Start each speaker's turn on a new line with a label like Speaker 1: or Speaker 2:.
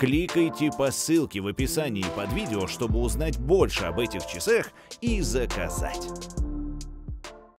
Speaker 1: Кликайте по ссылке в описании под видео, чтобы узнать больше об этих часах и заказать.